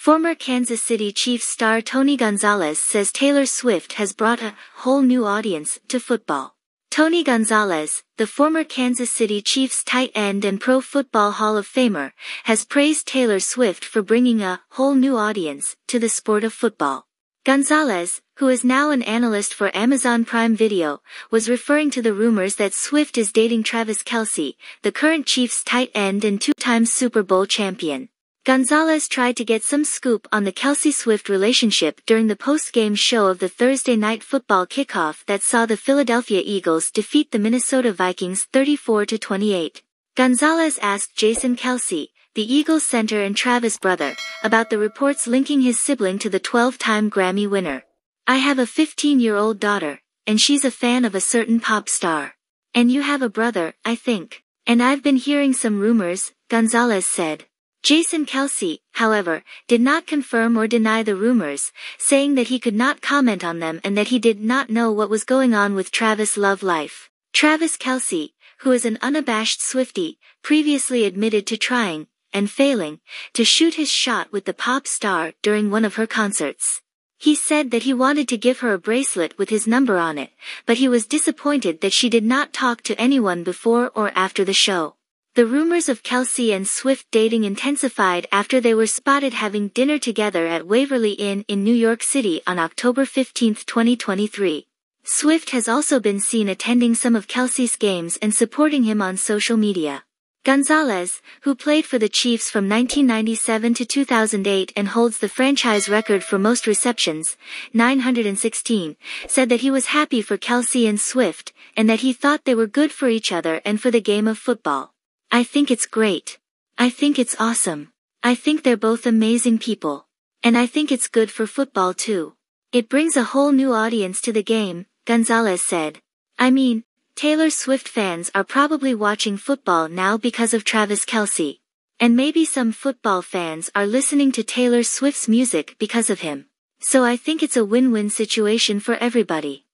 Former Kansas City Chiefs star Tony Gonzalez says Taylor Swift has brought a whole new audience to football. Tony Gonzalez, the former Kansas City Chiefs tight end and Pro Football Hall of Famer, has praised Taylor Swift for bringing a whole new audience to the sport of football. Gonzalez, who is now an analyst for Amazon Prime Video, was referring to the rumors that Swift is dating Travis Kelce, the current Chiefs tight end and two-time Super Bowl champion. Gonzalez tried to get some scoop on the Kelce Swift relationship during the post-game show of the Thursday night football kickoff that saw the Philadelphia Eagles defeat the Minnesota Vikings 34-28. Gonzalez asked Jason Kelce, the Eagles center and Travis brother, about the reports linking his sibling to the 12-time Grammy winner. I have a 15-year-old daughter, and she's a fan of a certain pop star. And you have a brother, I think. And I've been hearing some rumors, Gonzalez said. Jason Kelce, however, did not confirm or deny the rumors, saying that he could not comment on them and that he did not know what was going on with Travis' love life. Travis Kelce, who is an unabashed Swiftie, previously admitted to trying, and failing, to shoot his shot with the pop star during one of her concerts. He said that he wanted to give her a bracelet with his number on it, but he was disappointed that she did not talk to anyone before or after the show. The rumors of Kelce and Swift dating intensified after they were spotted having dinner together at Waverly Inn in New York City on October 15, 2023. Swift has also been seen attending some of Kelce's games and supporting him on social media. Gonzalez, who played for the Chiefs from 1997 to 2008 and holds the franchise record for most receptions, 916, said that he was happy for Kelce and Swift, and that he thought they were good for each other and for the game of football. I think it's great. I think it's awesome. I think they're both amazing people. And I think it's good for football too. It brings a whole new audience to the game, Gonzalez said. I mean, Taylor Swift fans are probably watching football now because of Travis Kelce. And maybe some football fans are listening to Taylor Swift's music because of him. So I think it's a win-win situation for everybody.